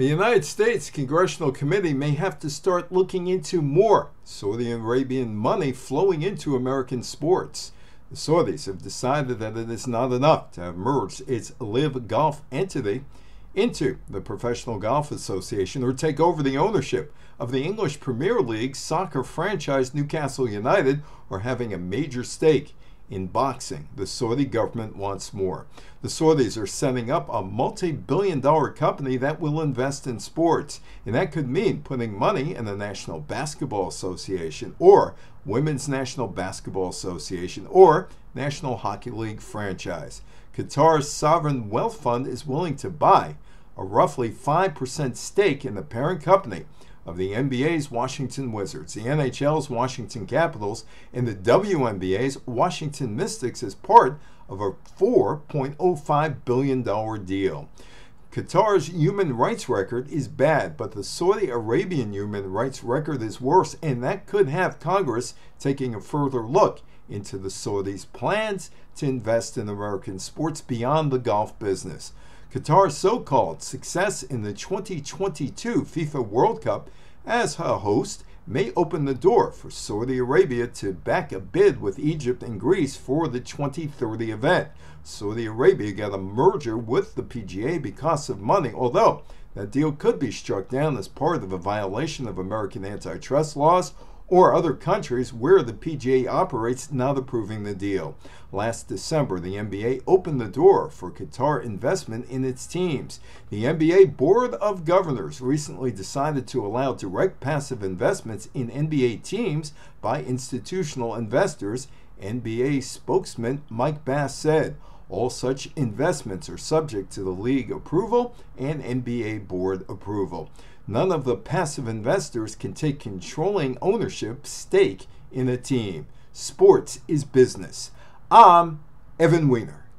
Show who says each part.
Speaker 1: A United States congressional committee may have to start looking into more Saudi Arabian money flowing into American sports. The Saudis have decided that it is not enough to have merged its LIV Golf entity into the Professional Golf Association or take over the ownership of the English Premier League soccer franchise Newcastle United or having a major stake in boxing. The Saudi government wants more. The Saudis are setting up a multi billion dollar company that will invest in sports. And that could mean putting money in the National Basketball Association or Women's National Basketball Association or National Hockey League franchise. Qatar's sovereign wealth fund is willing to buy a roughly 5% stake in the parent company of the NBA's Washington Wizards, the NHL's Washington Capitals, and the WNBA's Washington Mystics as part of a $4.05 billion deal. Qatar's human rights record is bad, but the Saudi Arabian human rights record is worse, and that could have Congress taking a further look into the Saudis' plans to invest in American sports beyond the golf business. Qatar's so called success in the 2022 FIFA World Cup as a host may open the door for Saudi Arabia to back a bid with Egypt and Greece for the 2030 event. Saudi Arabia got a merger with the PGA because of money, although that deal could be struck down as part of a violation of American antitrust laws or other countries where the PGA operates not approving the deal. Last December, the NBA opened the door for Qatar investment in its teams. The NBA Board of Governors recently decided to allow direct passive investments in NBA teams by institutional investors, NBA spokesman Mike Bass said. All such investments are subject to the league approval and NBA board approval. None of the passive investors can take controlling ownership stake in a team. Sports is business. I'm Evan Weiner.